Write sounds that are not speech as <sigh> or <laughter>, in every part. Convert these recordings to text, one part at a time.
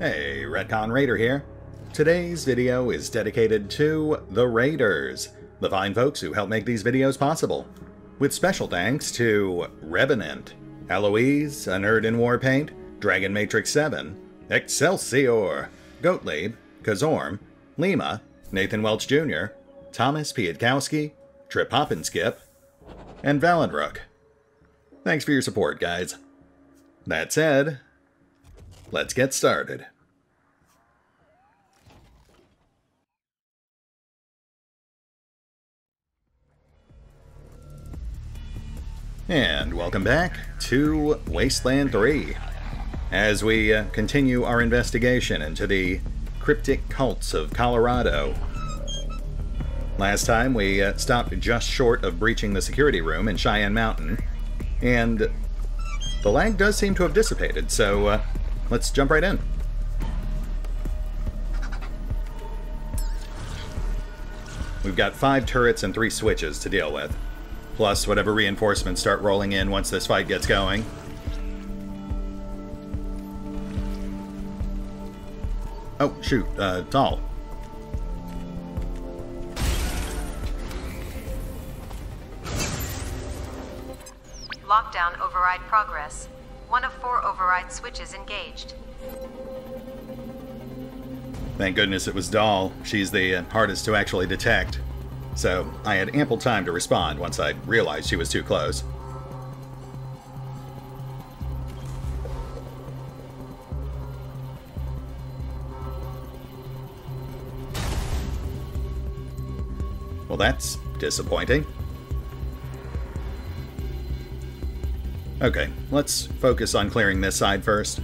Hey, Retcon Raider here. Today's video is dedicated to the Raiders, the fine folks who help make these videos possible. With special thanks to Revenant, Alois, A Nerd in Warpaint, Dragon Matrix 7, Exsellsior, Gottlieb, Kazorm, Lima, Nathan Welch Jr., Thomas Piątkowski, Trip Hop and Valinrook. Thanks for your support, guys. That said, let's get started. And welcome back to Wasteland 3. As we uh, continue our investigation into the cryptic cults of Colorado. Last time we uh, stopped just short of breaching the security room in Cheyenne Mountain, and the lag does seem to have dissipated, so uh, let's jump right in. We've got five turrets and three switches to deal with, plus whatever reinforcements start rolling in once this fight gets going. Oh, shoot, uh, Doll. Lockdown override progress. One of four override switches engaged. Thank goodness it was Doll. She's the uh, hardest to actually detect. So I had ample time to respond once I realized she was too close. Well, that's disappointing. Okay, let's focus on clearing this side first.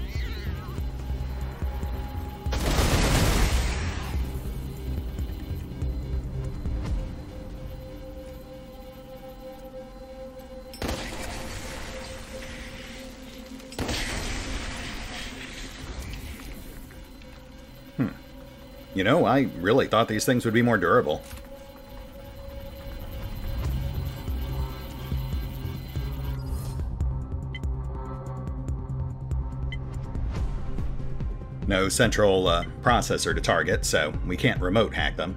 Hmm. You know, I really thought these things would be more durable. No central uh, processor to target, so we can't remote hack them.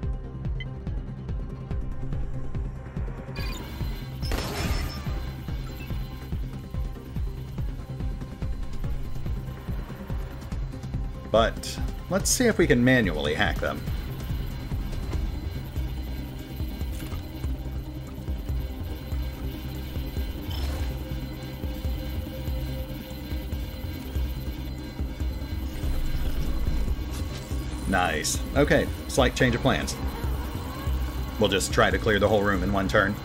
But let's see if we can manually hack them. Okay, slight change of plans. We'll just try to clear the whole room in one turn.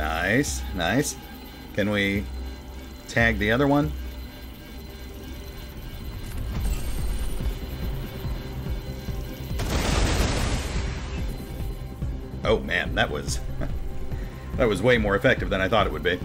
Nice, nice. Can we tag the other one? Oh man, that was <laughs> that was way more effective than I thought it would be.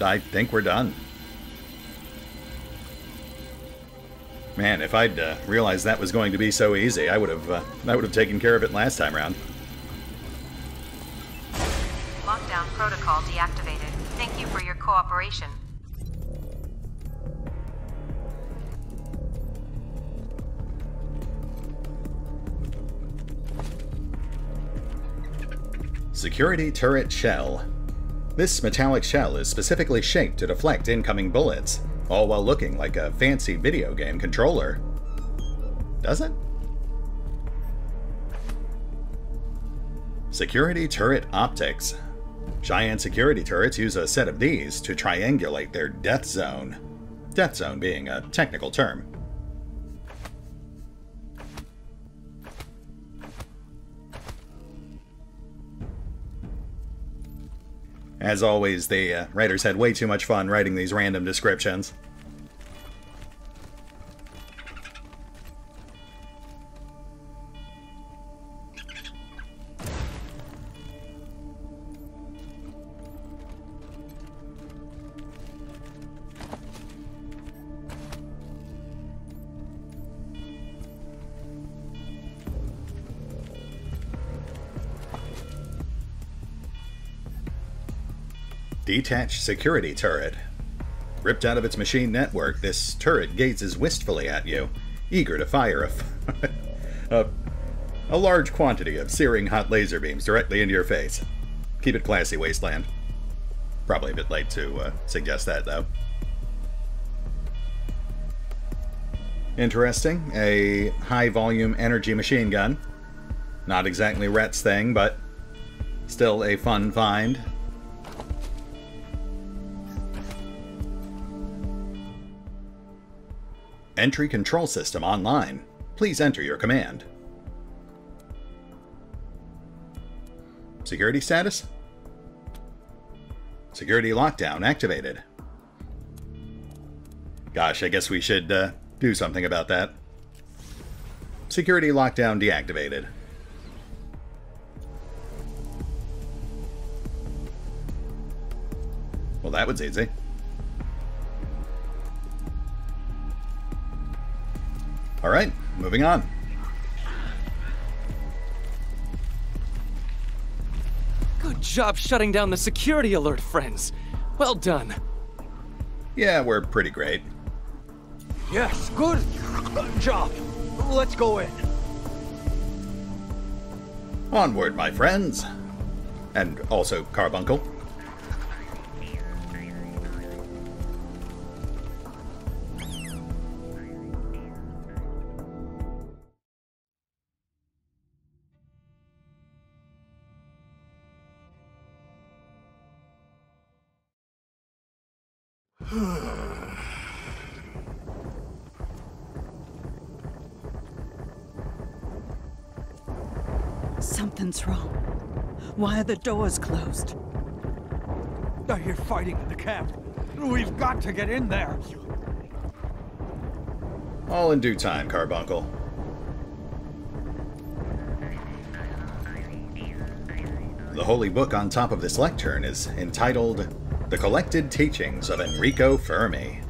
And I think we're done. Man, if I'd uh, realized that was going to be so easy, I would have uh, I would have taken care of it last time around. Lockdown protocol deactivated. Thank you for your cooperation. Security Turret Shell. This metallic shell is specifically shaped to deflect incoming bullets, all while looking like a fancy video game controller. Does it? Security Turret Optics. Giant security turrets use a set of these to triangulate their death zone. Death zone being a technical term. As always, the uh, writers had way too much fun writing these random descriptions. Detached security turret. Ripped out of its machine network, this turret gazes wistfully at you, eager to fire a, <laughs> a, a large quantity of searing hot laser beams directly into your face. Keep it classy, Wasteland. Probably a bit late to uh, suggest that, though. Interesting. A high volume energy machine gun. Not exactly Rhett's thing, but still a fun find. Entry control system online. Please enter your command. Security status? Security lockdown activated. Gosh, I guess we should uh, do something about that. Security lockdown deactivated. Well, that was easy. All right, moving on. Good job shutting down the security alert, friends. Well done. Yeah, we're pretty great. Yes, good. Good job. Let's go in. Onward, my friends. And also Carbuncle. Something's wrong. Why are the doors closed? I hear fighting in the camp. We've got to get in there. All in due time, Carbuncle. The holy book on top of this lectern is entitled The Collected Teachings of Enrico Fermi.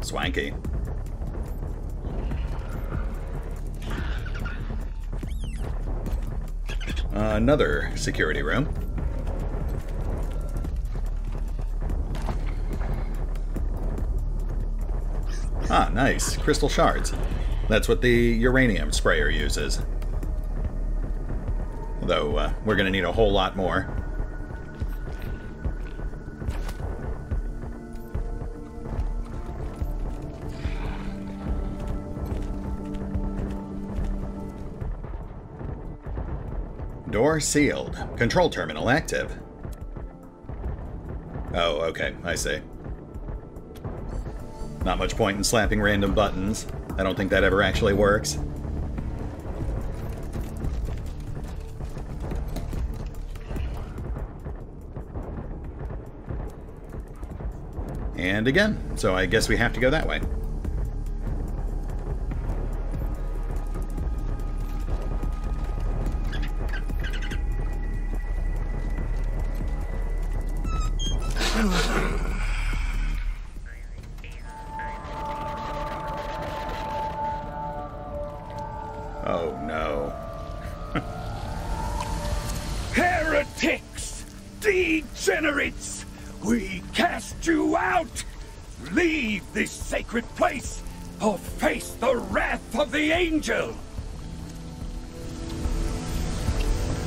Swanky. Another security room. Ah, nice. Crystal shards. That's what the uranium sprayer uses. Though, uh, we're gonna need a whole lot more. Door sealed. Control terminal active. Oh, okay, I see. Not much point in slapping random buttons. I don't think that ever actually works. And again, so I guess we have to go that way. Sacred place or face the wrath of the angel!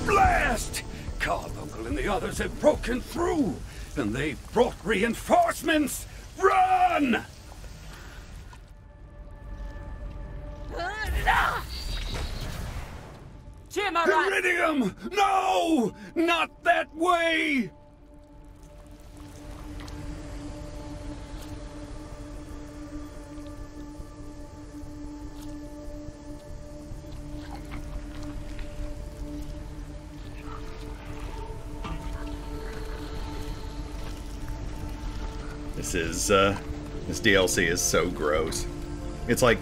Blast! Carbuncle and the others have broken through, and they've brought reinforcements! Run! Iridium! No! Not that way! This uh, this DLC is so gross. It's like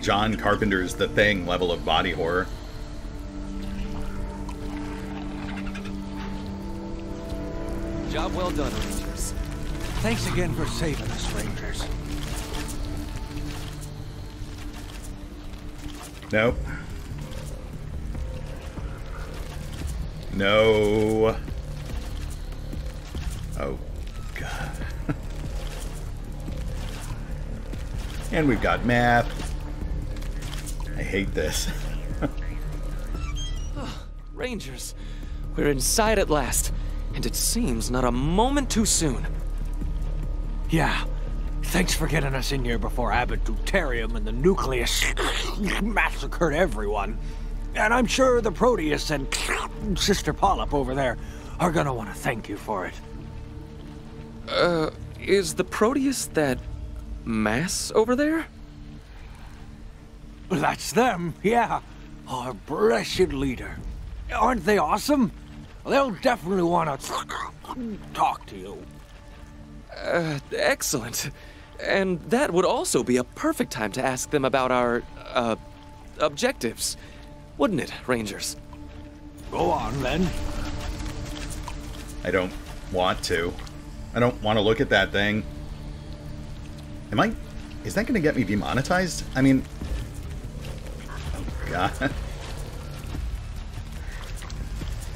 John Carpenter's The Thing level of body horror. Job well done, Rangers. Thanks again for saving us, Rangers. Nope. No. Oh, and we've got math. I hate this. <laughs> Rangers, we're inside at last, and it seems not a moment too soon. Yeah. Thanks for getting us in here before Abbot Deuterium and the Nucleists <coughs> massacred everyone. And I'm sure the Proteus and <coughs> Sister Polyp over there are gonna want to thank you for it. Uh, is the Proteus that mass over there? That's them, yeah. Our blessed leader. Aren't they awesome? They'll definitely want to talk to you. Uh, excellent. And that would also be a perfect time to ask them about our, uh, objectives. Wouldn't it, Rangers? Go on, then. I don't want to. I don't want to look at that thing. Am I... Is that going to get me demonetized? I mean... <laughs> Oh, God.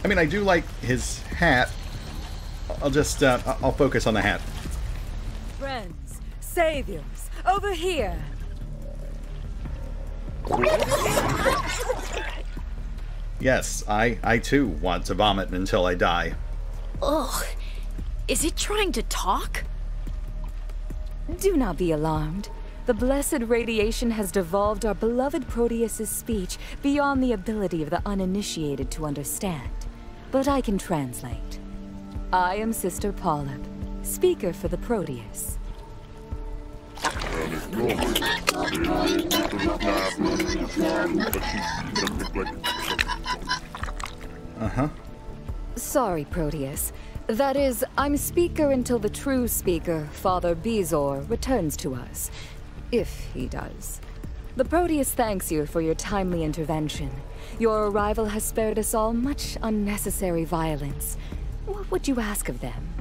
I mean, I do like his hat. I'll just, uh, I'll focus on the hat. Friends, saviors, over here. Yes, I, I too want to vomit until I die. Ugh. Is it trying to talk? Do not be alarmed. The blessed radiation has devolved our beloved Proteus's speech beyond the ability of the uninitiated to understand. But I can translate. I am Sister Polyp, speaker for the Proteus. Uh-huh. Sorry, Proteus. That is, I'm speaker until the true speaker, Father Bezoar, returns to us. If he does. The Proteus thanks you for your timely intervention. Your arrival has spared us all much unnecessary violence. What would you ask of them?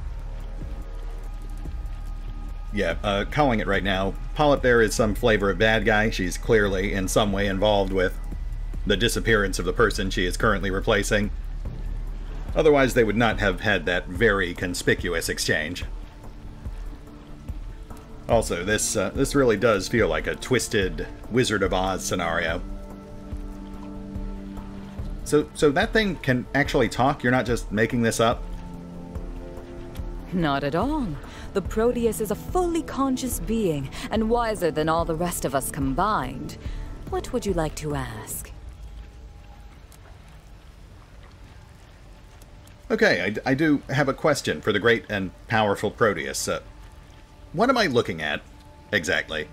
Yeah, uh, calling it right now. Polyp there is some flavor of bad guy. She's clearly in some way involved with the disappearance of the person she is currently replacing. Otherwise, they would not have had that very conspicuous exchange. Also, this uh, this really does feel like a twisted Wizard of Oz scenario. So, so that thing can actually talk. You're not just making this up. Not at all. The Proteus is a fully conscious being, and wiser than all the rest of us combined. What would you like to ask? Okay, I, I do have a question for the great and powerful Proteus. Uh, what am I looking at exactly?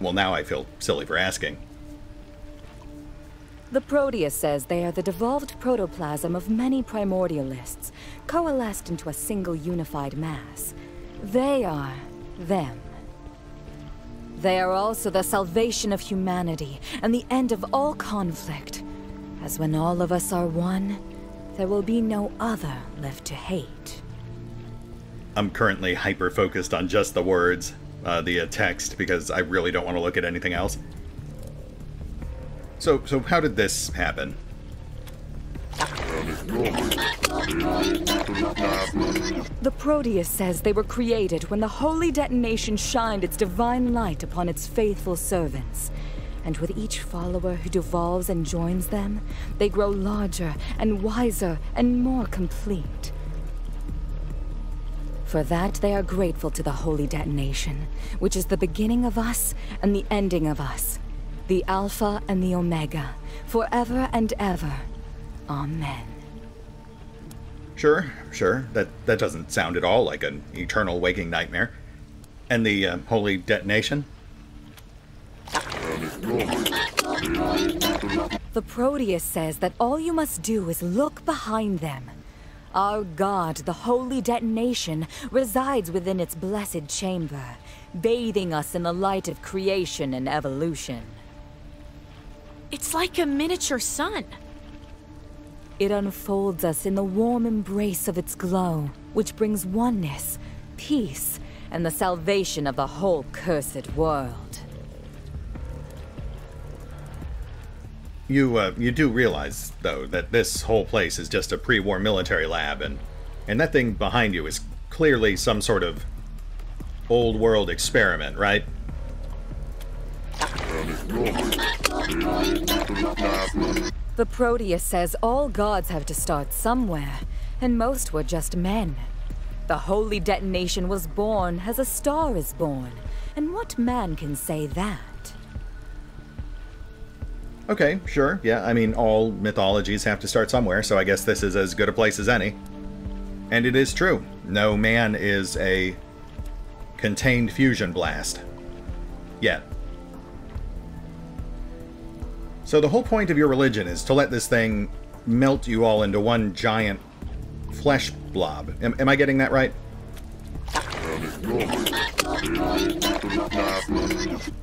Well, now I feel silly for asking. The Proteus says they are the devolved protoplasm of many primordialists, coalesced into a single unified mass. They are them. They are also the salvation of humanity and the end of all conflict. As when all of us are one, there will be no other left to hate. I'm currently hyper focused on just the words, uh, the uh, text, because I really don't want to look at anything else. So, so how did this happen? The Proteus says they were created when the holy detonation shined its divine light upon its faithful servants. And with each follower who devolves and joins them, they grow larger and wiser and more complete. For that, they are grateful to the Holy Detonation, which is the beginning of us and the ending of us. The Alpha and the Omega, forever and ever. Amen. Sure, sure. That that doesn't sound at all like an eternal waking nightmare. And the uh, holy detonation? The Proteus says that all you must do is look behind them. Our god, the Holy Detonation, resides within its blessed chamber, bathing us in the light of creation and evolution. It's like a miniature sun. It unfolds us in the warm embrace of its glow, which brings oneness, peace, and the salvation of the whole cursed world. You uh, you do realize though that this whole place is just a pre-war military lab, and and that thing behind you is clearly some sort of old world experiment, right? The Proteus says all gods have to start somewhere, and most were just men. The Holy Detonation was born as a star is born, and what man can say that? Okay, sure. Yeah, I mean, all mythologies have to start somewhere, so I guess this is as good a place as any. And it is true. No man is a contained fusion blast. Yet. So the whole point of your religion is to let this thing melt you all into one giant flesh blob. Am, am I getting that right?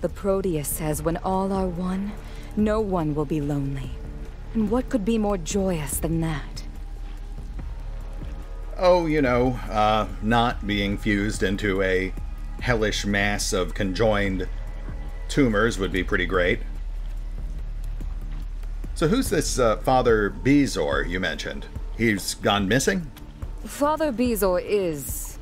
The Proteus says when all are one, no one will be lonely. And what could be more joyous than that? Oh, you know, uh, not being fused into a hellish mass of conjoined tumors would be pretty great. So who's this uh, Father Bezoar you mentioned? He's gone missing? Father Bezoar is...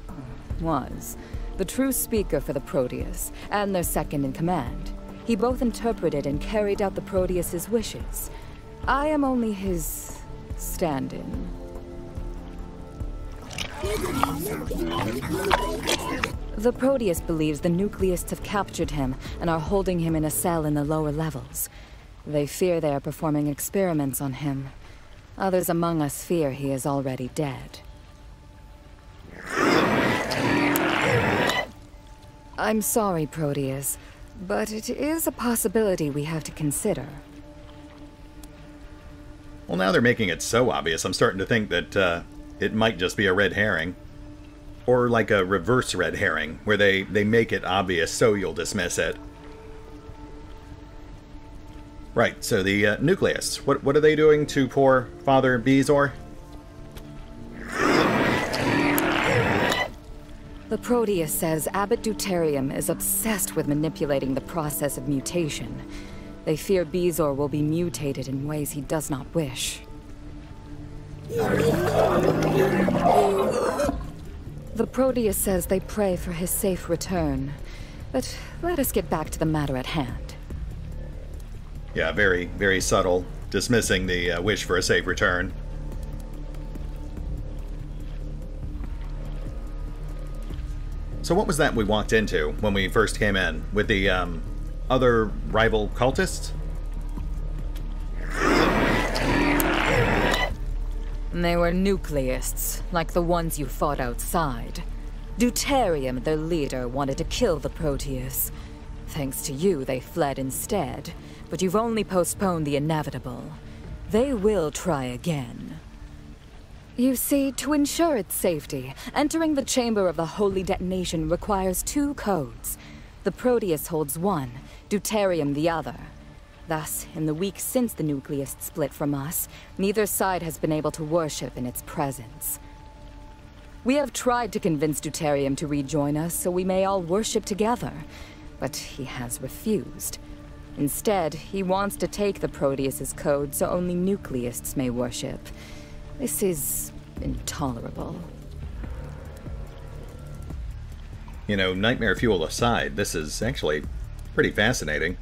was... the true speaker for the Proteus, and their second in command. He both interpreted and carried out the Proteus's wishes. I am only his... stand-in. The Proteus believes the Nucleists have captured him and are holding him in a cell in the lower levels. They fear they are performing experiments on him. Others among us fear he is already dead. I'm sorry, Proteus, but it is a possibility we have to consider. Well, now they're making it so obvious, I'm starting to think that uh, it might just be a red herring. Or like a reverse red herring, where they, they make it obvious so you'll dismiss it. Right, so the uh, Nucleists, what, what are they doing to poor Father Bezoar? The Proteus says Abbot Deuterium is obsessed with manipulating the process of mutation. They fear Bezoar will be mutated in ways he does not wish. The Proteus says they pray for his safe return. But let us get back to the matter at hand. Yeah, very, very subtle, dismissing the uh, wish for a safe return. So what was that we walked into when we first came in? With the, um, other rival cultists? They were nucleists, like the ones you fought outside. Deuterium, their leader, wanted to kill the Proteus. Thanks to you, they fled instead. But you've only postponed the inevitable. They will try again. You see, to ensure its safety, entering the chamber of the Holy Detonation requires two codes. The Proteus holds one, Deuterium the other. Thus, in the weeks since the Nucleists split from us, neither side has been able to worship in its presence. We have tried to convince Deuterium to rejoin us so we may all worship together, but he has refused. Instead, he wants to take the Proteus's code so only Nucleists may worship. This is intolerable. You know, Nightmare Fuel aside, this is actually pretty fascinating.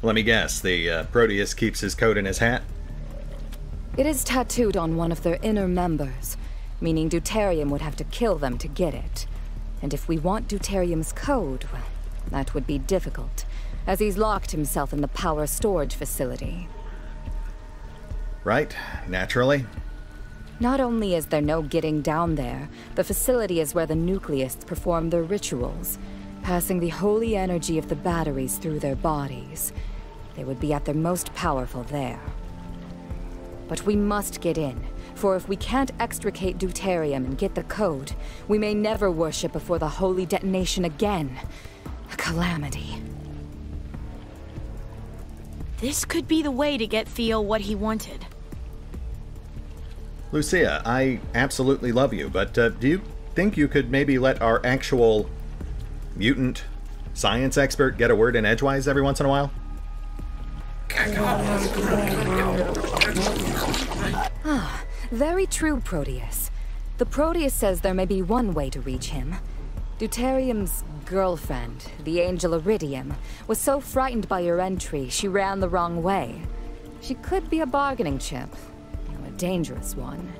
Let me guess, the uh, Proteus keeps his code in his hat? It is tattooed on one of their inner members. meaning Deuterium would have to kill them to get it. And if we want Deuterium's code, well, that would be difficult, as he's locked himself in the power storage facility. Right, naturally. Not only is there no getting down there, the facility is where the nucleists perform their rituals, passing the holy energy of the batteries through their bodies. They would be at their most powerful there. But we must get in, for if we can't extricate Deuterium and get the code, we may never worship before the holy detonation again. A calamity. This could be the way to get Theo what he wanted. Lucia, I absolutely love you, but uh, do you think you could maybe let our actual mutant science expert get a word in edgewise every once in a while? Ah, very true, Proteus. The Proteus says there may be one way to reach him. Deuterium's girlfriend, the Angel Iridium, was so frightened by your entry, she ran the wrong way. She could be a bargaining chip, a dangerous one.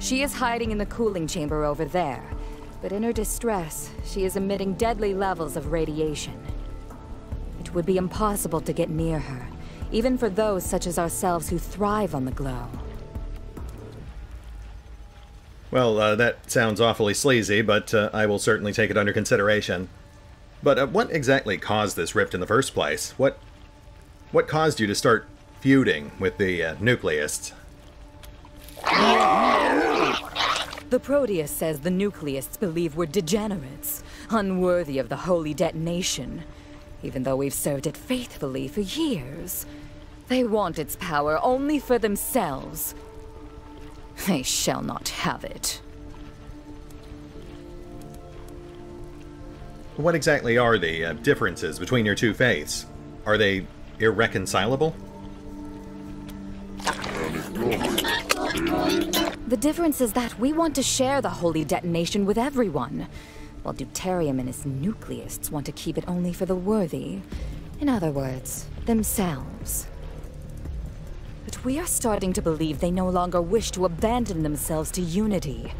She is hiding in the cooling chamber over there, but in her distress, she is emitting deadly levels of radiation. It would be impossible to get near her, even for those such as ourselves who thrive on the glow. Well, uh, that sounds awfully sleazy, but uh, I will certainly take it under consideration. But uh, what exactly caused this rift in the first place? What what caused you to start feuding with the uh, nucleists? The Proteus says the nucleists believe we're degenerates, unworthy of the holy detonation, even though we've served it faithfully for years. They want its power only for themselves. They shall not have it. What exactly are the uh, differences between your two faiths? Are they irreconcilable? The difference is that we want to share the holy detonation with everyone, while Deuterium and his nucleists want to keep it only for the worthy. In other words, themselves. We are starting to believe they no longer wish to abandon themselves to unity.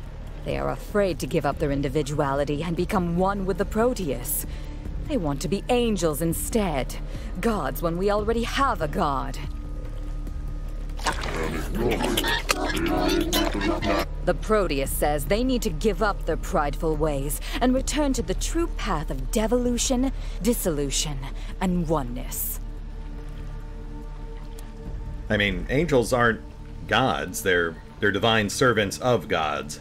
They are afraid to give up their individuality and become one with the Proteus. They want to be angels instead. Gods when we already have a god. The Proteus says they need to give up their prideful ways and return to the true path of devolution, dissolution, and oneness. I mean, angels aren't gods, they're, they're divine servants of gods.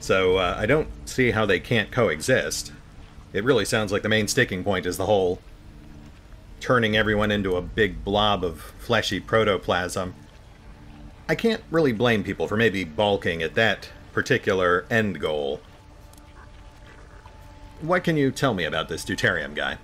So uh, I don't see how they can't coexist. It really sounds like the main sticking point is the whole turning everyone into a big blob of fleshy protoplasm. I can't really blame people for maybe balking at that particular end goal. What can you tell me about this Deuterium guy?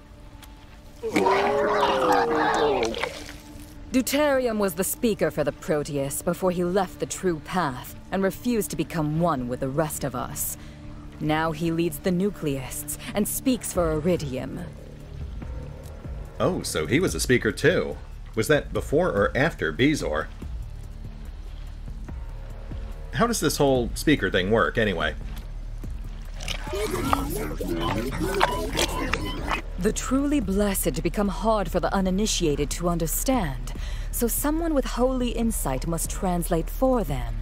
Deuterium was the speaker for the Proteus before he left the true path and refused to become one with the rest of us. Now he leads the Nucleists and speaks for Iridium. Oh, so he was a speaker too. Was that before or after Bezoar? How does this whole speaker thing work, anyway? The truly blessed become hard for the uninitiated to understand, so someone with holy insight must translate for them.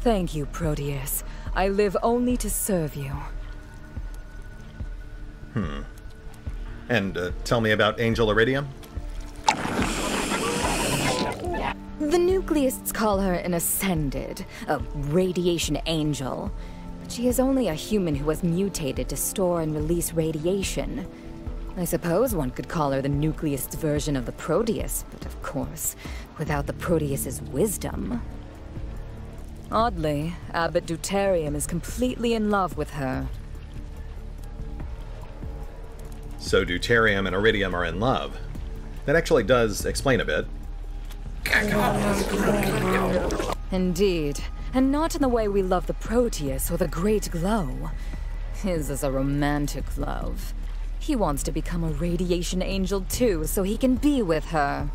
Thank you, Proteus. I live only to serve you. Hmm. And uh, tell me about Angel Iridium? The Nucleists call her an Ascended, a radiation angel. But she is only a human who has mutated to store and release radiation. I suppose one could call her the Nucleist version of the Proteus, but of course, without the Proteus's wisdom. Oddly, Abbot Deuterium is completely in love with her. So Deuterium and Iridium are in love. That actually does explain a bit. Indeed, and not in the way we love the Proteus or the Great Glow. His is a romantic love. He wants to become a radiation angel too, so he can be with her.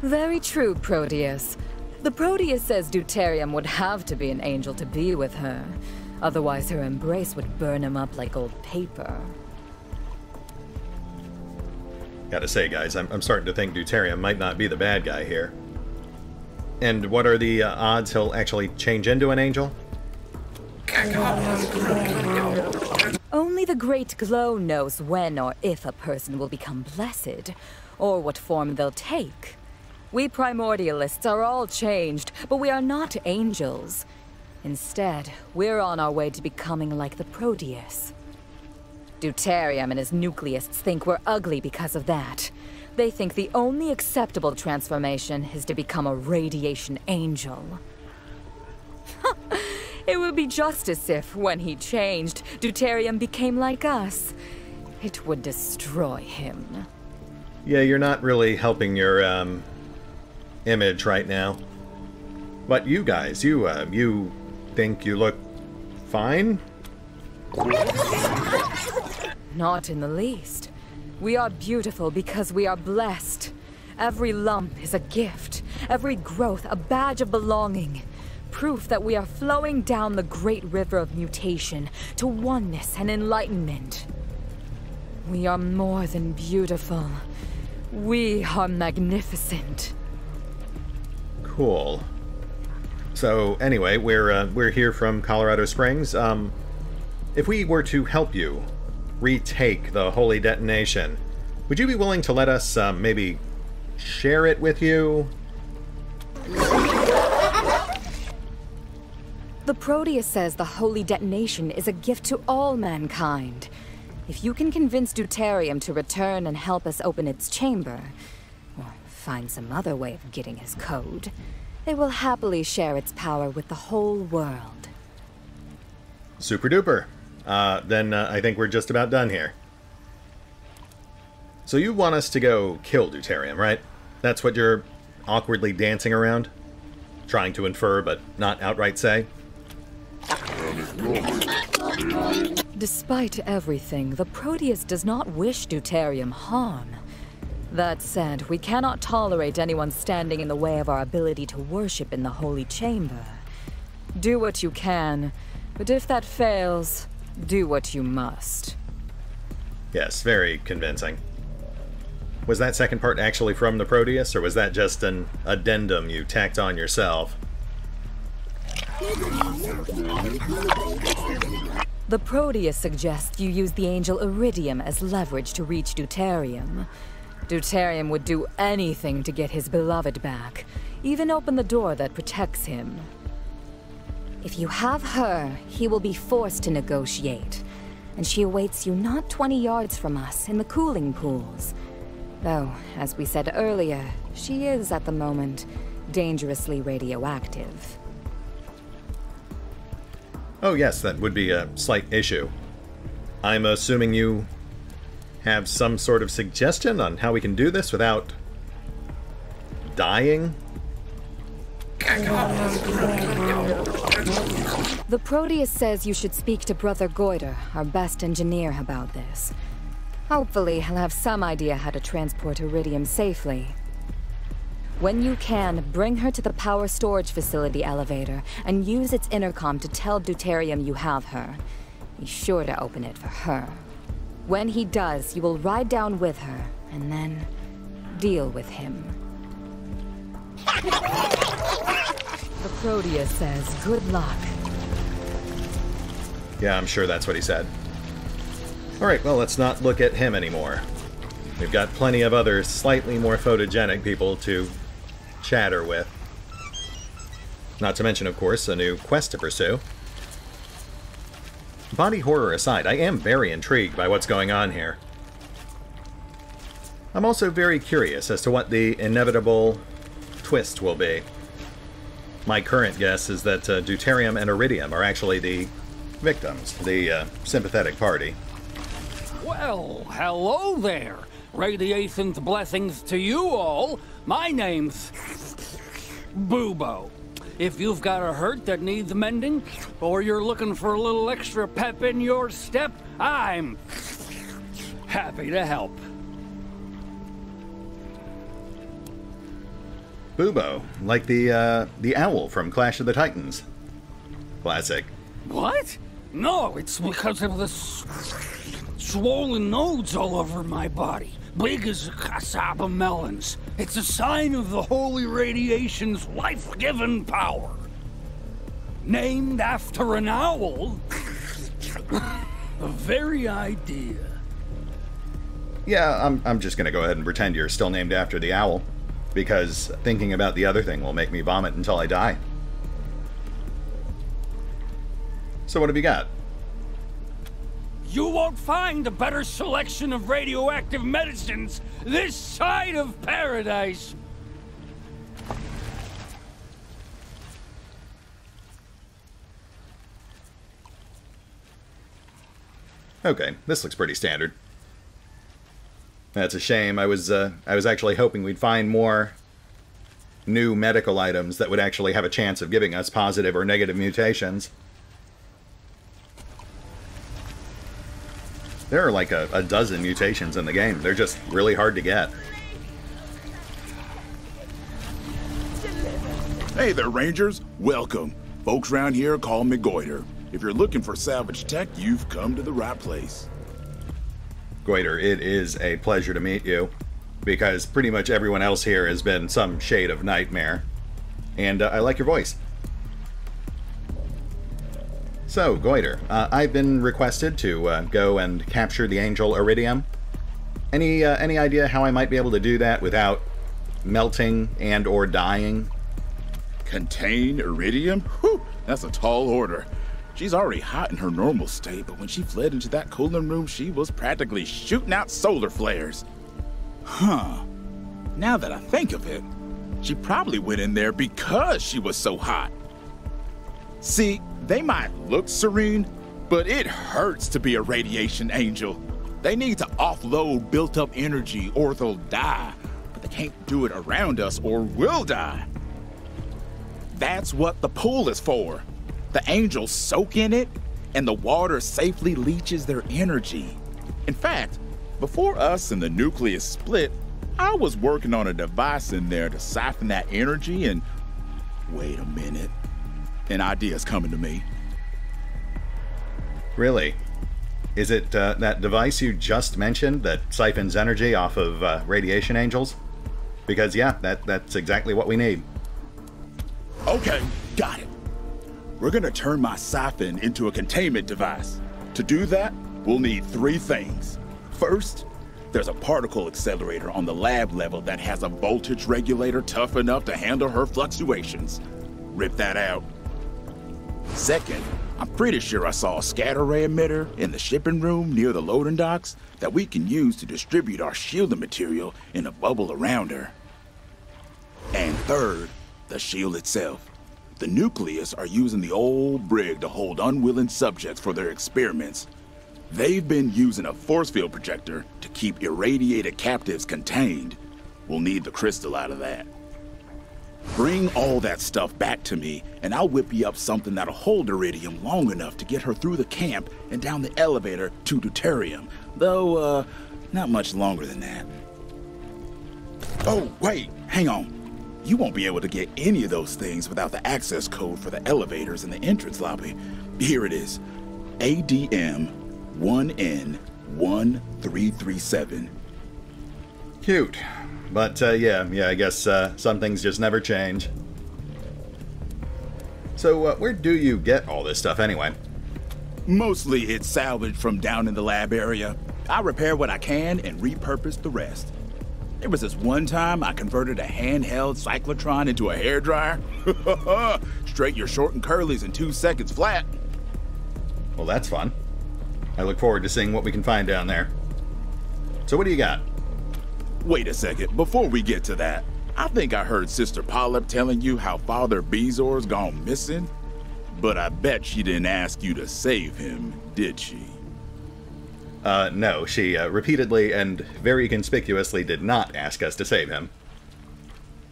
Very true, Proteus. The Proteus says Deuterium would have to be an angel to be with her. Otherwise, her embrace would burn him up like old paper. Gotta say, guys, I'm, I'm starting to think Deuterium might not be the bad guy here. And what are the uh, odds he'll actually change into an angel? Only the Great Glow knows when or if a person will become blessed, or what form they'll take. We primordialists are all changed, but we are not angels. Instead, we're on our way to becoming like the Proteus. Deuterium and his nucleists think we're ugly because of that. They think the only acceptable transformation is to become a radiation angel. It would be just as if, when he changed, Deuterium became like us. It would destroy him. Yeah, you're not really helping your, um, image right now. But you guys, you, uh, you think you look fine? Not in the least. We are beautiful because we are blessed. Every lump is a gift, every growth a badge of belonging. Proof that we are flowing down the great river of mutation to oneness and enlightenment. We are more than beautiful. We are magnificent. Cool. So anyway, we're uh, we're here from Colorado Springs. Um, if we were to help you retake the holy detonation, would you be willing to let us um, maybe share it with you? The Proteus says the holy detonation is a gift to all mankind. If you can convince Deuterium to return and help us open its chamber, or find some other way of getting his code, they will happily share its power with the whole world. Super duper. Uh, then uh, I think we're just about done here. So you want us to go kill Deuterium, right? That's what you're awkwardly dancing around? Trying to infer, but not outright say? Despite everything, the Proteus does not wish Deuterium harm. That said, we cannot tolerate anyone standing in the way of our ability to worship in the Holy Chamber. Do what you can, but if that fails, do what you must. Yes, very convincing. Was that second part actually from the Proteus, or was that just an addendum you tacked on yourself? The Proteus suggests you use the angel Iridium as leverage to reach Deuterium. Deuterium would do anything to get his beloved back, even open the door that protects him. If you have her, he will be forced to negotiate. And she awaits you not 20 yards from us, in the cooling pools. Though, as we said earlier, she is, at the moment, dangerously radioactive. Oh yes, that would be a slight issue. I'm assuming you have some sort of suggestion on how we can do this without dying? The Proteus says you should speak to Brother Goiter, our best engineer, about this. Hopefully, he'll have some idea how to transport Iridium safely. When you can, bring her to the power storage facility elevator and use its intercom to tell Deuterium you have her. Be sure to open it for her. When he does, you will ride down with her, and then deal with him. <laughs> The Proteus says good luck. Yeah, I'm sure that's what he said. Alright, well, let's not look at him anymore. We've got plenty of other slightly more photogenic people to chatter with. Not to mention, of course, a new quest to pursue. Body horror aside, I am very intrigued by what's going on here. I'm also very curious as to what the inevitable twist will be. My current guess is that uh, Deuterium and Iridium are actually the victims, the uh, sympathetic party. Well, hello there. Radiation's blessings to you all. My name's Bubo. If you've got a hurt that needs mending, or you're looking for a little extra pep in your step, I'm happy to help. Bubo, like the uh, the owl from Clash of the Titans. Classic. What? No, it's because of the s- swollen nodes all over my body, big as a cassava melons. It's a sign of the holy radiation's life-given power. Named after an owl? <laughs> the very idea. Yeah, I'm, I'm just gonna go ahead and pretend you're still named after the owl, because thinking about the other thing will make me vomit until I die. So what have you got? You won't find a better selection of radioactive medicines this side of paradise. Okay, this looks pretty standard. That's a shame. I was uh, I was actually hoping we'd find more new medical items that would actually have a chance of giving us positive or negative mutations. There are like a, a dozen mutations in the game. They're just really hard to get. Hey there, Rangers. Welcome. Folks around here call me Goiter. If you're looking for salvage tech, you've come to the right place. Goiter, it is a pleasure to meet you, because pretty much everyone else here has been some shade of nightmare. And uh, I like your voice. So, Goiter, uh, I've been requested to uh, go and capture the Angel Iridium. Any uh, any idea how I might be able to do that without melting and or dying? Contain Iridium? Whew, that's a tall order. She's already hot in her normal state, but when she fled into that cooling room, she was practically shooting out solar flares. Huh. Now that I think of it, she probably went in there because she was so hot. See, they might look serene, but it hurts to be a radiation angel. They need to offload built up energy or they'll die, but they can't do it around us or we'll die. That's what the pool is for. The angels soak in it, and the water safely leaches their energy. In fact, before us and the Nucleists split, I was working on a device in there to siphon that energy and. Wait a minute. An idea's coming to me. Really? Is it uh, that device you just mentioned that siphons energy off of uh, radiation angels? Because yeah, that that's exactly what we need. Okay, got it. We're gonna turn my siphon into a containment device. To do that, we'll need three things. First, there's a particle accelerator on the lab level that has a voltage regulator tough enough to handle her fluctuations. Rip that out. Second, I'm pretty sure I saw a scatter ray emitter in the shipping room near the loading docks that we can use to distribute our shielding material in a bubble around her. And third, the shield itself. The Nucleists are using the old brig to hold unwilling subjects for their experiments. They've been using a force field projector to keep irradiated captives contained. We'll need the crystal out of that. Bring all that stuff back to me, and I'll whip you up something that'll hold Iridium long enough to get her through the camp and down the elevator to Deuterium. Though, uh, not much longer than that. Oh, wait, hang on. You won't be able to get any of those things without the access code for the elevators in the entrance lobby. Here it is ADM 1N1337. Cute. But uh, yeah, yeah, I guess uh, some things just never change. So, uh, where do you get all this stuff anyway? Mostly it's salvaged from down in the lab area. I repair what I can and repurpose the rest. There was this one time I converted a handheld cyclotron into a hairdryer. <laughs> Straight your short and curlies in two seconds flat. Well, that's fun. I look forward to seeing what we can find down there. So, what do you got? Wait a second, before we get to that, I think I heard Sister Polyp telling you how Father Bezoar's gone missing. But I bet she didn't ask you to save him, did she? Uh, no, she uh, repeatedly and very conspicuously did not ask us to save him.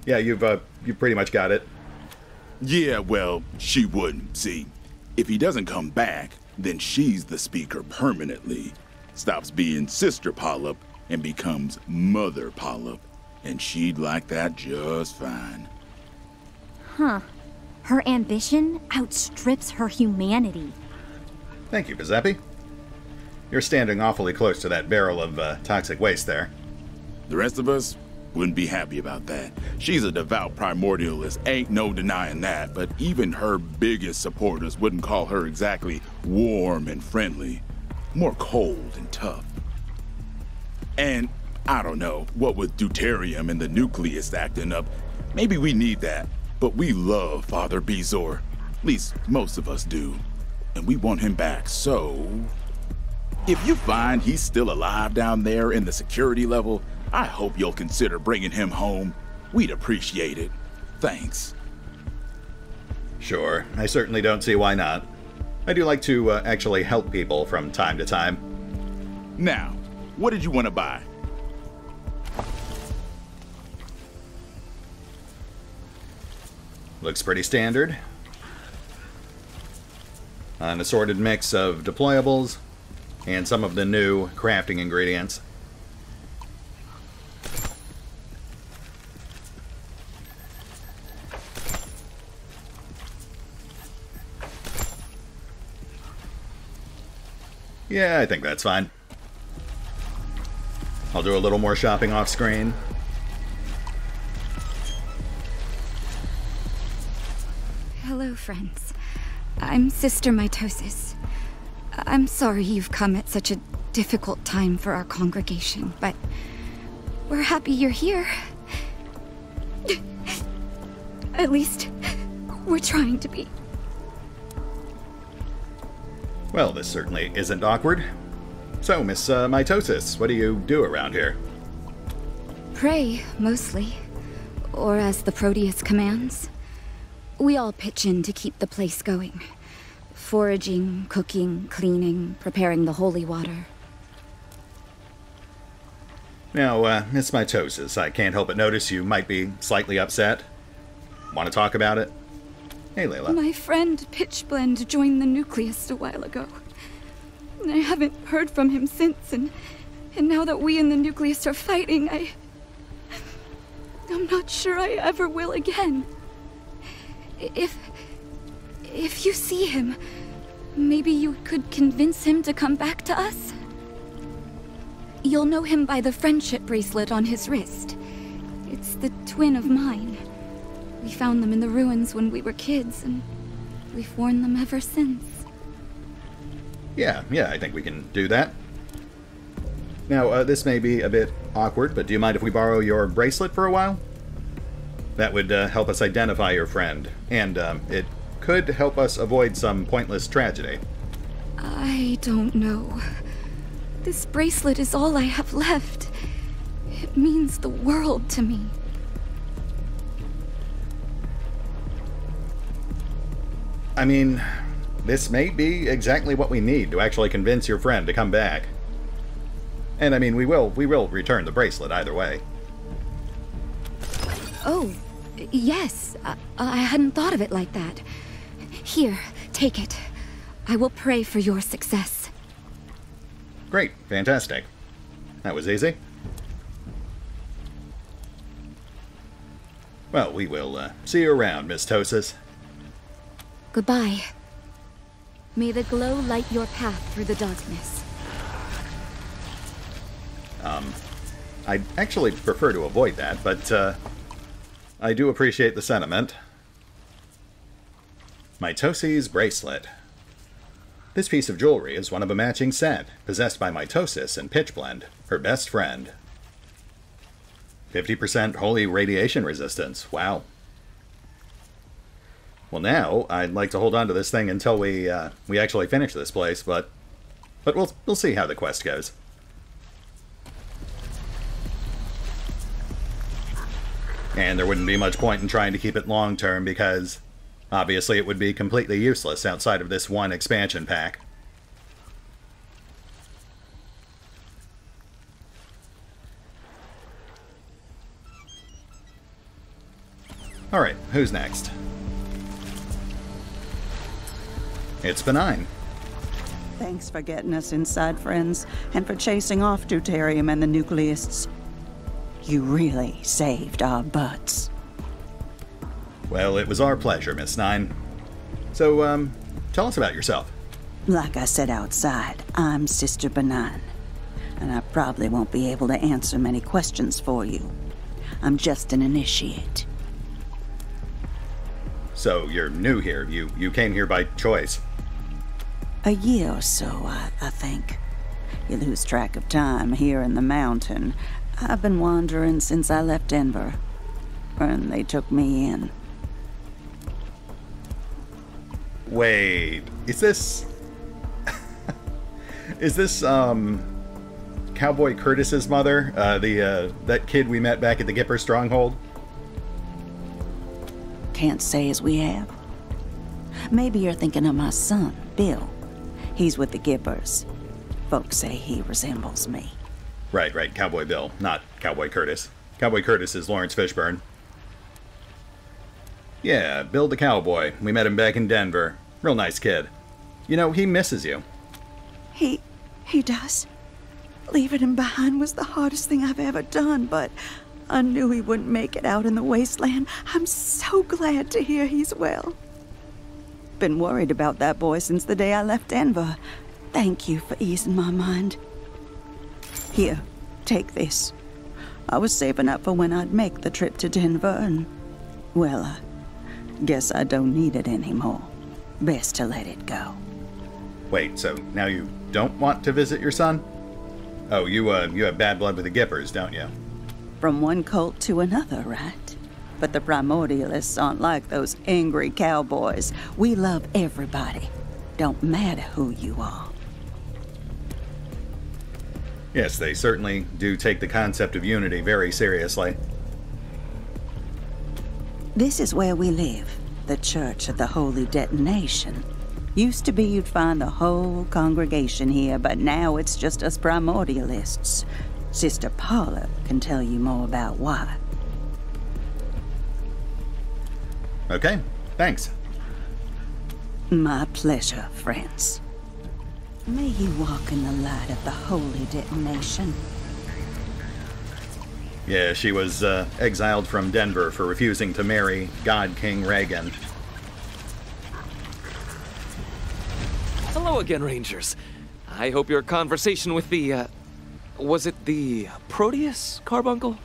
Yeah, you've uh, you pretty much got it. Yeah, well, she wouldn't. See, if he doesn't come back, then she's the speaker permanently. Stops being Sister Polyp and becomes Mother Polyp, and she'd like that just fine. Huh. Her ambition outstrips her humanity. Thank you, Giuseppe. You're standing awfully close to that barrel of uh, toxic waste there. The rest of us wouldn't be happy about that. She's a devout primordialist, ain't no denying that, but even her biggest supporters wouldn't call her exactly warm and friendly. More cold and tough. And I don't know, what with deuterium and the Nucleists acting up, maybe we need that. But we love Father Bezoar. At least most of us do. And we want him back, so... If you find he's still alive down there in the security level, I hope you'll consider bringing him home. We'd appreciate it. Thanks. Sure, I certainly don't see why not. I do like to uh, actually help people from time to time. Now, what did you want to buy? Looks pretty standard. An assorted mix of deployables and some of the new crafting ingredients. Yeah, I think that's fine. I'll do a little more shopping off screen. Hello, friends. I'm Sister Mitosis. I'm sorry you've come at such a difficult time for our congregation, but we're happy you're here. At least, we're trying to be. Well, this certainly isn't awkward. So, Miss uh, Mitosis, what do you do around here? Pray, mostly. Or as the Proteus commands. We all pitch in to keep the place going. Foraging, cooking, cleaning, preparing the holy water. Now, uh, Miss Mitosis, I can't help but notice you might be slightly upset. Want to talk about it? Hey, Layla. My friend Pitchblend joined the Nucleists a while ago. I haven't heard from him since, and, and now that we in the Nucleists are fighting, I... I'm not sure I ever will again. If... If you see him, maybe you could convince him to come back to us? You'll know him by the friendship bracelet on his wrist. It's the twin of mine. We found them in the ruins when we were kids, and we've worn them ever since. Yeah, yeah, I think we can do that. Now, uh, this may be a bit awkward, but do you mind if we borrow your bracelet for a while? That would uh, help us identify your friend, and um, it could help us avoid some pointless tragedy. I don't know. This bracelet is all I have left. It means the world to me. I mean, this may be exactly what we need to actually convince your friend to come back. And I mean, we will we will return the bracelet either way. Oh, yes. I, I hadn't thought of it like that. Here, take it. I will pray for your success. Great, fantastic. That was easy. Well, we will uh, see you around, Miss Tosis. Goodbye. May the glow light your path through the darkness. Um, I'd actually prefer to avoid that, but uh, I do appreciate the sentiment. Mitosi's Bracelet. This piece of jewelry is one of a matching set, possessed by Mitosis and Pitchblend, her best friend. 50% holy radiation resistance. Wow. Well, now I'd like to hold on to this thing until we uh, we actually finish this place, but but we'll we'll see how the quest goes. And there wouldn't be much point in trying to keep it long term because obviously it would be completely useless outside of this one expansion pack. Alright, who's next? It's benign. Thanks for getting us inside, friends, and for chasing off deuterium and the nucleists. You really saved our butts. Well, it was our pleasure, Miss Nine. So, um, tell us about yourself. Like I said outside, I'm Sister Benign, and I probably won't be able to answer many questions for you. I'm just an initiate. So, you're new here. You, you came here by choice. A year or so, I, I think. You lose track of time here in the mountain. I've been wandering since I left Denver, and they took me in. Wait, is this. <laughs> is this, um. Cowboy Curtis's mother? Uh, the, uh, that kid we met back at the Gipper Stronghold? Can't say as we have. Maybe you're thinking of my son, Bill. He's with the Gippers. Folks say he resembles me. Right, right, Cowboy Bill, not Cowboy Curtis. Cowboy Curtis is Laurence Fishburne. Yeah, Bill the Cowboy. We met him back in Denver. Real nice kid. You know, he misses you. He. he does. Leaving him behind was the hardest thing I've ever done, but I knew he wouldn't make it out in the wasteland. I'm so glad to hear he's well. Been worried about that boy since the day I left Denver. Thank you for easing my mind. Here, take this. I was saving up for when I'd make the trip to Denver, and. Well, I guess I don't need it anymore. Best to let it go. Wait, so now you don't want to visit your son? Oh, you, uh, you have bad blood with the Gippers, don't you? From one cult to another, right? But the primordialists aren't like those angry cowboys. We love everybody. Don't matter who you are. Yes, they certainly do take the concept of unity very seriously. This is where we live, the Church of the Holy Detonation. Used to be you'd find the whole congregation here, but now it's just us primordialists. Sister Paula can tell you more about why. Okay, thanks. My pleasure, friends. May you walk in the light of the holy detonation. Yeah, she was uh, exiled from Denver for refusing to marry God King Reagan. Hello again, Rangers. I hope your conversation with the, uh, was it the Proteus, Carbuncle?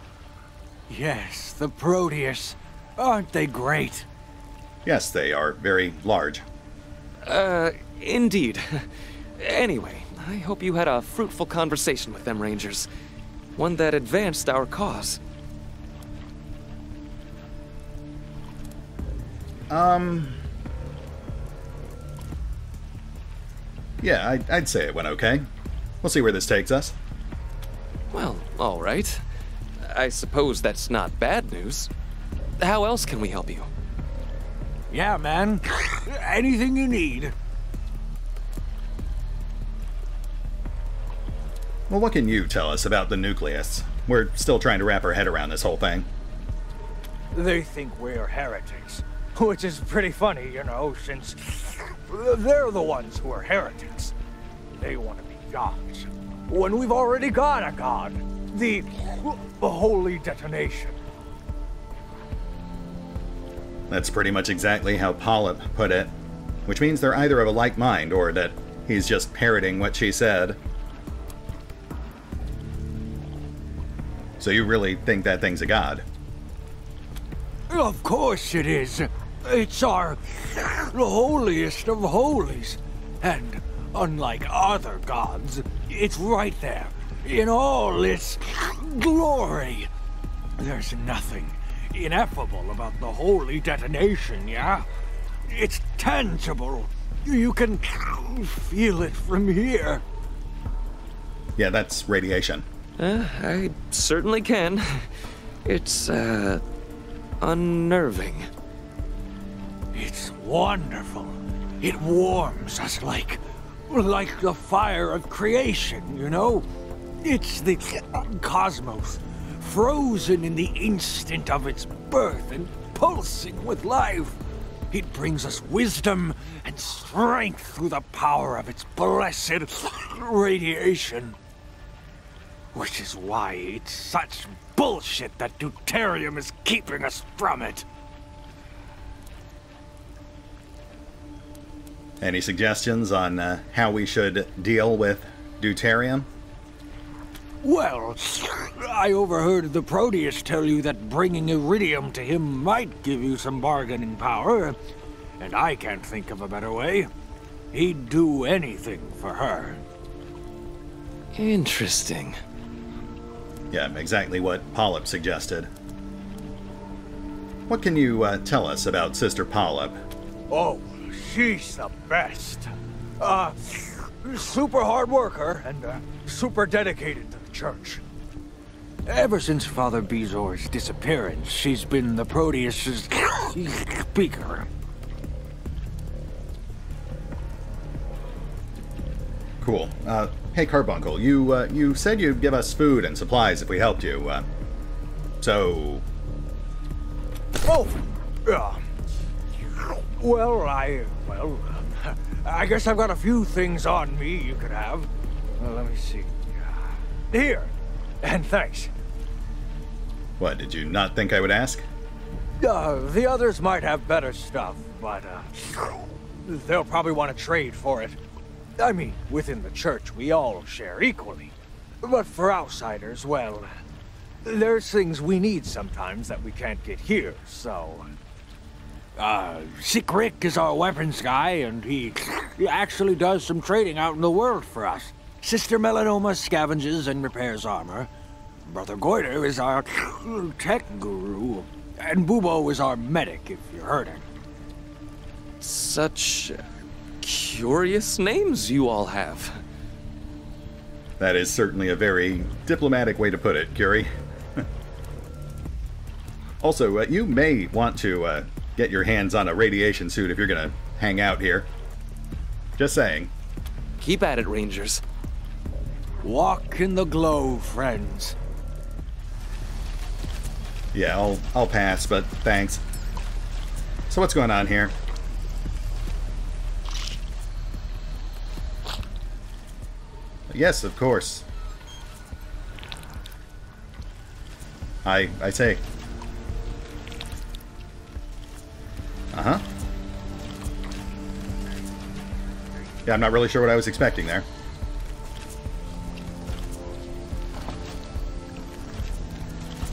Yes, the Proteus. Aren't they great? Yes, they are very large. Uh, indeed. <laughs> anyway, I hope you had a fruitful conversation with them, Rangers. One that advanced our cause. Um. Yeah, I'd, I'd say it went okay. We'll see where this takes us. Well, all right. I suppose that's not bad news. How else can we help you? Yeah, man. Anything you need. Well, what can you tell us about the Nucleists? We're still trying to wrap our head around this whole thing. They think we're heretics. Which is pretty funny, you know, since they're the ones who are heretics. They want to be gods. When we've already got a god. The, the holy detonation. That's pretty much exactly how Polyp put it. Which means they're either of a like mind or that he's just parroting what she said. So you really think that thing's a god? Of course it is. It's our holiest of holies. And unlike other gods, it's right there in all its glory. There's nothing ineffable about the holy detonation, yeah? It's tangible. You can feel it from here. Yeah, that's radiation. Uh, I certainly can. It's, uh, unnerving. It's wonderful. It warms us like, like the fire of creation, you know? It's the cosmos, frozen in the instant of its birth and pulsing with life. It brings us wisdom and strength through the power of its blessed radiation. Which is why it's such bullshit that deuterium is keeping us from it. Any suggestions on uh, how we should deal with deuterium? Well, I overheard the Proteus tell you that bringing Iridium to him might give you some bargaining power, and I can't think of a better way. He'd do anything for her. Interesting. Yeah, exactly what Polyp suggested. What can you uh, tell us about Sister Polyp? Oh, she's the best. Uh, super hard worker and uh, super dedicated to the church. Ever since Father Bezoar's disappearance, she's been the Proteus's speaker. Cool. Uh, hey, Carbuncle, you uh, you said you'd give us food and supplies if we helped you. Uh, so. Oh, well, I well, <laughs> I guess I've got a few things on me you could have. Well, let me see. Here, and thanks. What, did you not think I would ask? Uh, the others might have better stuff, but uh, they'll probably want to trade for it. I mean, within the church, we all share equally. But for outsiders, well, there's things we need sometimes that we can't get here, so... Uh, Sick Rick is our weapons guy, and he, he actually does some trading out in the world for us. Sister Melanoma scavenges and repairs armor. Brother Goiter is our <sniffs> tech guru. And Bubo is our medic, if you're hurting. Such curious names you all have. That is certainly a very diplomatic way to put it, Curie. <laughs> also, uh, you may want to uh, get your hands on a radiation suit if you're gonna hang out here. Just saying. Keep at it, Rangers. Walk in the glow, friends. Yeah, I'll I'll pass, but thanks. So what's going on here? Yes, of course. I I say. Uh-huh. Yeah, I'm not really sure what I was expecting there.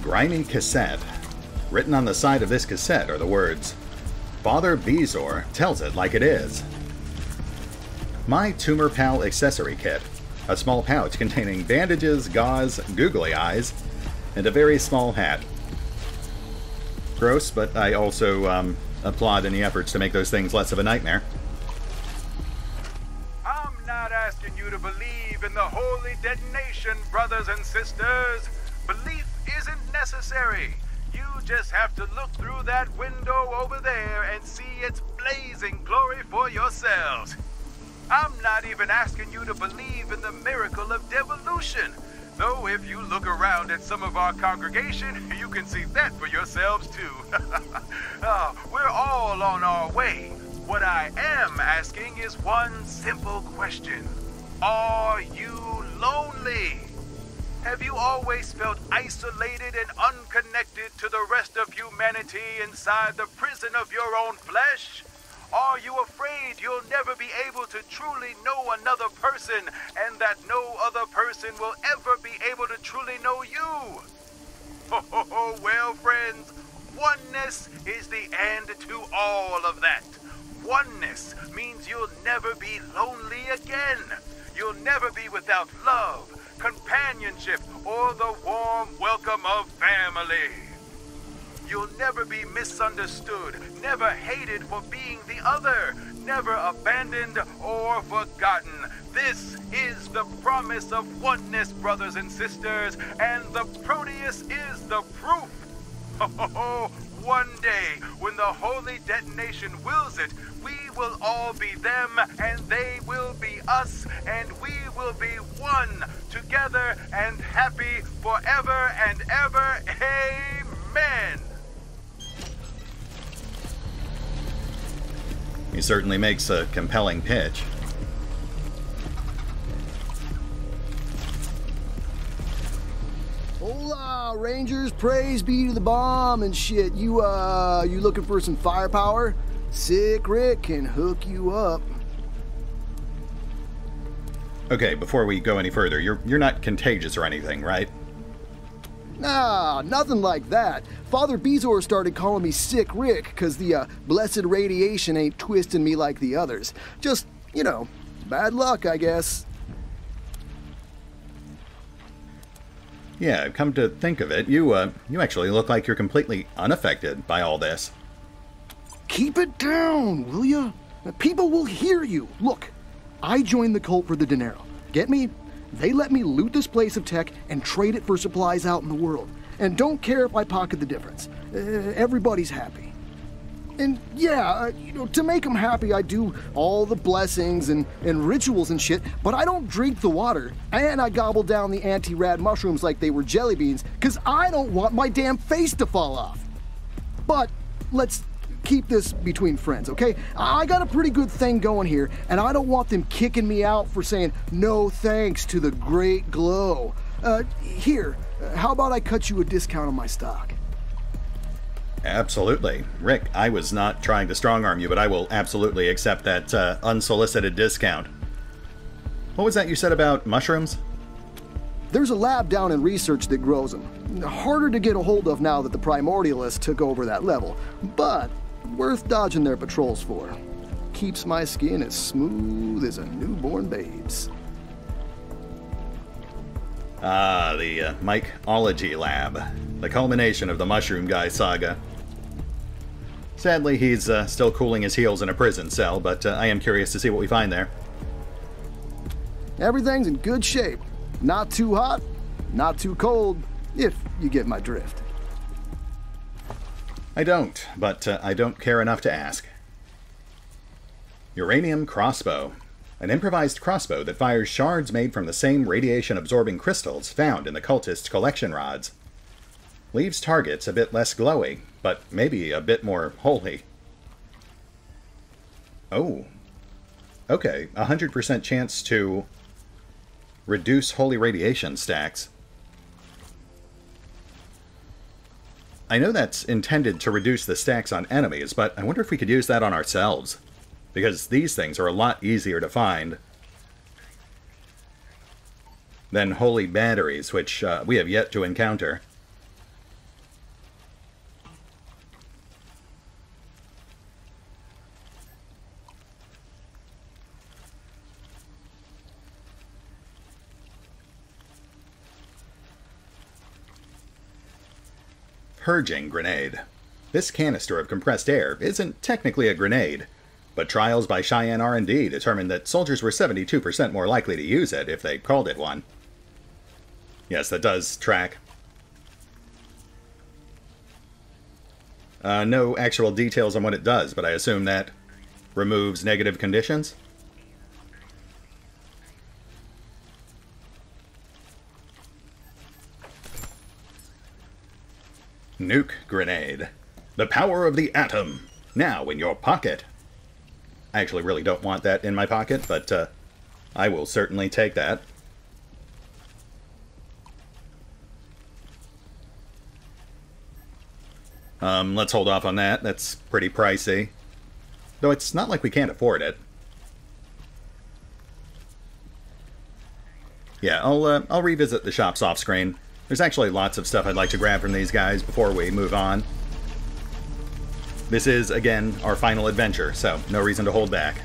Grimy cassette. Written on the side of this cassette are the words, Father Bezoar tells it like it is. My Tumor Pal accessory kit. A small pouch containing bandages, gauze, googly eyes, and a very small hat. Gross, but I also um, applaud any efforts to make those things less of a nightmare. I'm not asking you to believe in the holy detonation, brothers and sisters. Belief necessary. You just have to look through that window over there and see its blazing glory for yourselves. I'm not even asking you to believe in the miracle of devolution. Though if you look around at some of our congregation, <laughs> you can see that for yourselves too. uh, <laughs> we're all on our way. What I am asking is one simple question. Are you lonely? Have you always felt isolated and unconnected to the rest of humanity inside the prison of your own flesh? Are you afraid you'll never be able to truly know another person and that no other person will ever be able to truly know you? Oh, <laughs> well, friends, oneness is the end to all of that. Oneness means you'll never be lonely again. You'll never be without love, companionship, or the warm welcome of family. You'll never be misunderstood, never hated for being the other, never abandoned or forgotten. This is the promise of oneness, brothers and sisters, and the Proteus is the proof. <laughs> One day, when the holy detonation wills it, we will all be them, and they will be us, and we will be one, together and happy forever and ever. Amen. He certainly makes a compelling pitch. Hola, Rangers! Praise be to the bomb and shit. You, uh, you looking for some firepower? Sick Rick can hook you up. Okay, before we go any further, you're you're not contagious or anything, right? Nah, nothing like that. Father Bezoar started calling me Sick Rick because the uh, blessed radiation ain't twisting me like the others. Just, you know, bad luck, I guess. Yeah, come to think of it, you uh you actually look like you're completely unaffected by all this. Keep it down, will ya? People will hear you. Look, I joined the cult for the dinero. Get me? They let me loot this place of tech and trade it for supplies out in the world. And don't care if I pocket the difference. Uh, everybody's happy. And yeah, uh, you know, to make them happy, I do all the blessings and, and rituals and shit, but I don't drink the water. And I gobble down the anti rad mushrooms like they were jelly beans, because I don't want my damn face to fall off. But let's keep this between friends, okay? I got a pretty good thing going here, and I don't want them kicking me out for saying no thanks to the great glow. Uh, here, how about I cut you a discount on my stock? Absolutely. Rick, I was not trying to strong arm you, but I will absolutely accept that uh, unsolicited discount. What was that you said about mushrooms? There's a lab down in research that grows them. Harder to get a hold of now that the Primordialists took over that level, but worth dodging their patrols for. Keeps my skin as smooth as a newborn babe's. Ah, the uh, Mycology Lab, the culmination of the Mushroom Guy saga. Sadly, he's uh, still cooling his heels in a prison cell, but uh, I am curious to see what we find there. Everything's in good shape. Not too hot, not too cold, if you get my drift. I don't, but uh, I don't care enough to ask. Uranium Crossbow. An improvised crossbow that fires shards made from the same radiation absorbing crystals found in the cultist collection rods. Leaves targets a bit less glowy, but maybe a bit more holy. Oh. Okay, 100% chance to reduce holy radiation stacks. I know that's intended to reduce the stacks on enemies, but I wonder if we could use that on ourselves. Because these things are a lot easier to find than holy batteries, which uh, we have yet to encounter. Purging Grenade. This canister of compressed air isn't technically a grenade, but trials by Cheyenne R&D determined that soldiers were 72% more likely to use it if they called it one. Yes, that does track. Uh, no actual details on what it does, but I assume that removes negative conditions? Nuke Grenade. The power of the atom. Now in your pocket. I actually really don't want that in my pocket, but uh, I will certainly take that. Um, let's hold off on that. That's pretty pricey. Though it's not like we can't afford it. Yeah, I'll, uh, I'll revisit the shops off screen. There's actually lots of stuff I'd like to grab from these guys before we move on. This is, again, our final adventure, so no reason to hold back.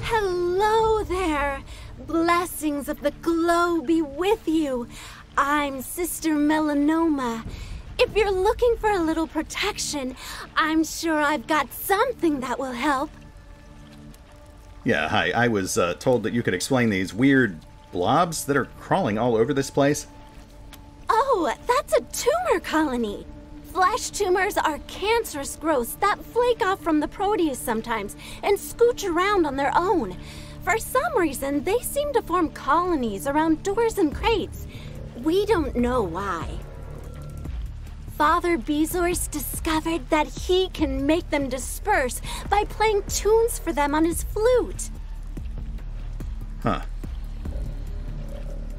Hello there! Blessings of the glow be with you. I'm Sister Melanoma. If you're looking for a little protection, I'm sure I've got something that will help. Yeah, hi. I was uh, told that you could explain these weird blobs that are crawling all over this place. Oh, that's a tumor colony. Flesh tumors are cancerous growths that flake off from the Proteus sometimes and scooch around on their own. For some reason, they seem to form colonies around doors and crates. We don't know why. Father Bezoars discovered that he can make them disperse by playing tunes for them on his flute. Huh.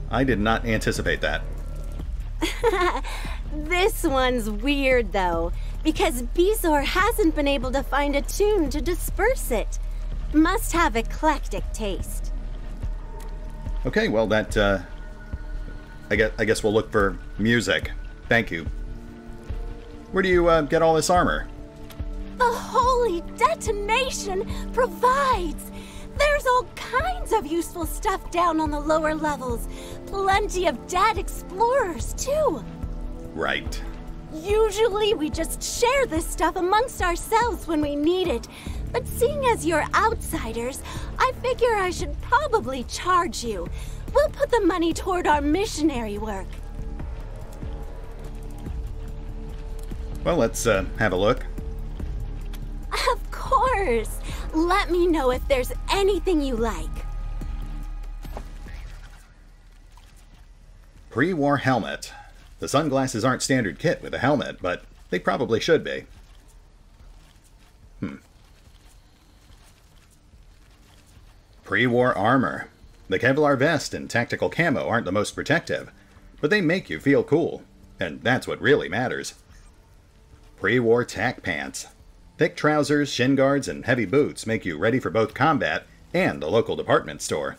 I did not anticipate that. <laughs> this one's weird, though, because Bezoar hasn't been able to find a tune to disperse it. Must have eclectic taste. Okay, well that uh, I guess I guess we'll look for music. Thank you. Where do you uh, get all this armor? The holy detonation provides. There's all kinds of useful stuff down on the lower levels. Plenty of dead explorers, too. Right. Usually we just share this stuff amongst ourselves when we need it. But seeing as you're outsiders, I figure I should probably charge you. We'll put the money toward our missionary work. Well, let's uh, have a look. Of course. Let me know if there's anything you like. Pre-war helmet. The sunglasses aren't standard kit with a helmet, but they probably should be. Hmm. Pre-war armor. The Kevlar vest and tactical camo aren't the most protective, but they make you feel cool, and that's what really matters. Pre-war tack pants. Thick trousers, shin guards, and heavy boots make you ready for both combat and the local department store.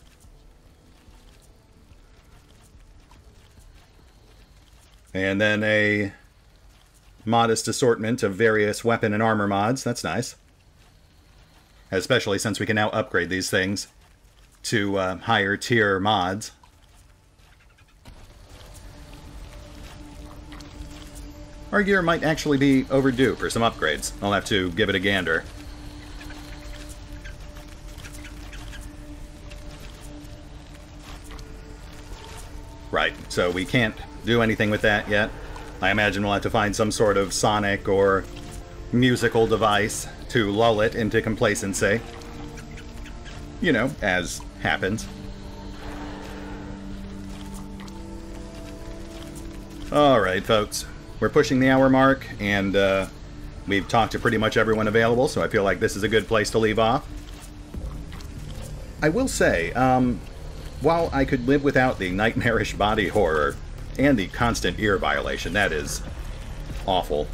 And then a modest assortment of various weapon and armor mods. That's nice. Especially since we can now upgrade these things to uh, higher tier mods. Our gear might actually be overdue for some upgrades. I'll have to give it a gander. Right, so we can't do anything with that yet. I imagine we'll have to find some sort of sonic or musical device to lull it into complacency. You know, as happens. Alright, folks. We're pushing the hour mark, and uh, we've talked to pretty much everyone available, so I feel like this is a good place to leave off. I will say, um, while I could live without the nightmarish body horror and the constant ear violation, that is awful,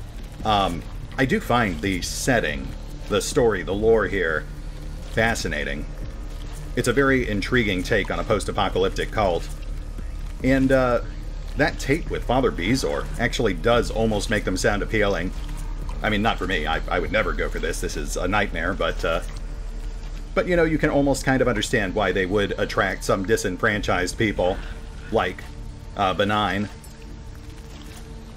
um, I do find the setting, the story, the lore here fascinating. It's a very intriguing take on a post apocalyptic cult. And uh, that tape with Father Bezoar actually does almost make them sound appealing. I mean, not for me. I, I would never go for this. This is a nightmare, but uh, but you know, you can almost kind of understand why they would attract some disenfranchised people, like uh, Benign.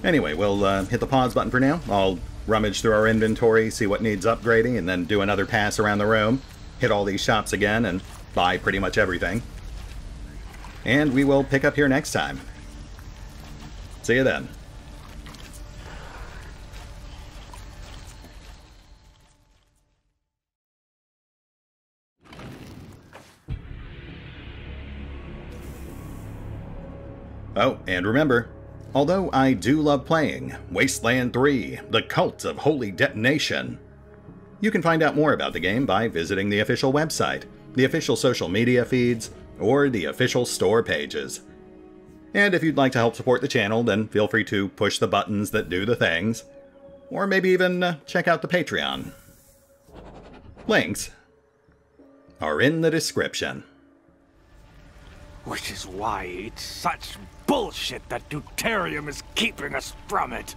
Anyway, we'll uh, hit the pause button for now. I'll rummage through our inventory, see what needs upgrading, and then do another pass around the room, hit all these shops again, and buy pretty much everything. And we will pick up here next time. See you then. Oh, and remember, although I do love playing Wasteland 3 The Cult of Holy Detonation, you can find out more about the game by visiting the official website, the official social media feeds, or the official store pages. And if you'd like to help support the channel, then feel free to push the buttons that do the things, or maybe even uh, check out the Patreon. Links are in the description. Which is why it's such bullshit that Deuterium is keeping us from it.